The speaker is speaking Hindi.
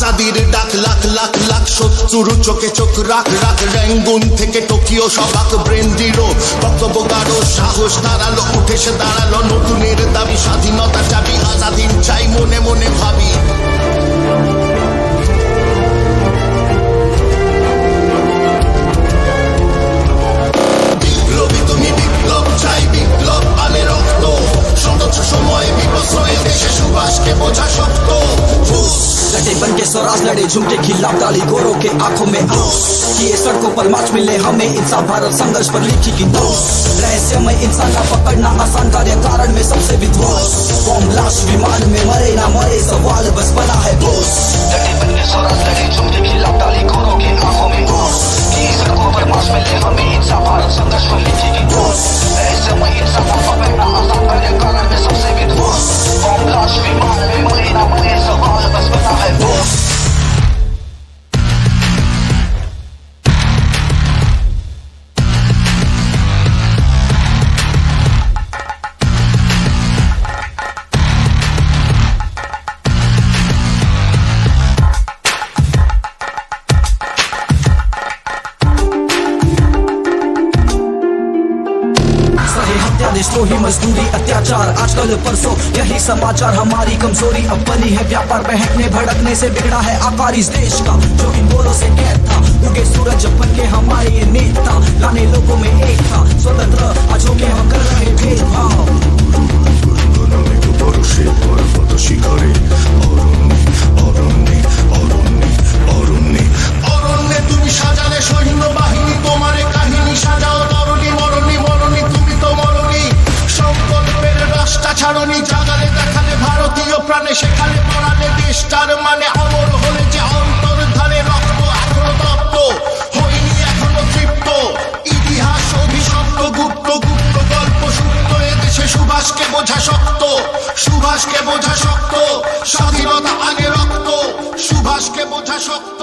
আজাদির ডাক, লাখ লাখ লাখ শত্রুর চোখে চোখ রাখ রাখ। র্যাঙ্গুন থেকে টোকিও সবাক ব্রেন দিল বক্তব্য সাহস দাঁড়াল, উঠে সে দাঁড়াল, নতুনের দাবি স্বাধীনতা लटे बन के स्वराज लड़े, झुमके खिलाफ डाली गोरों के आँखों में किए सड़कों पर मार्च मिले हमें, इंसान भारत संघर्ष पर लिखी की रहस्य में इंसान का पकड़ना आसान कार्य कारण में सबसे विध्वंस बॉम्ब लाश, विमान में मरे ना मरे, सवाल बस बना है बोस लड़े बन के स्वराज लड़े सही हत्या देशद्रोही मजदूरी, अत्याचार। आजकल परसों यही समाचार, हमारी कमज़ोरी अब बनी है। व्यापार बहकने, भड़कने से बिगड़ा है आकार इस देश का, जो इन बोलो से कैद था। उगे सूरज बन के हमारे नेता, लाने लोगों में एक था। स्वतंत्र आज हो हम कर रहे भेदभाव। প্রাণে সেখানে পড়ালে দেশটার মানে অমর হলে যে অন্তর রক্ত এখনও তপ্ত হইনি এখনও তৃপ্ত। ইতিহাস, অভিশপ্ত, গুপ্ত গুপ্ত গল্প সুপ্ত, এদেশে সুভাষকে বোঝা শক্ত, সুভাষকে বোঝা শক্ত, স্বাধীনতা আগে রক্ত, সুভাষকে বোঝা শক্ত।